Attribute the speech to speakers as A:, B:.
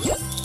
A: Yep.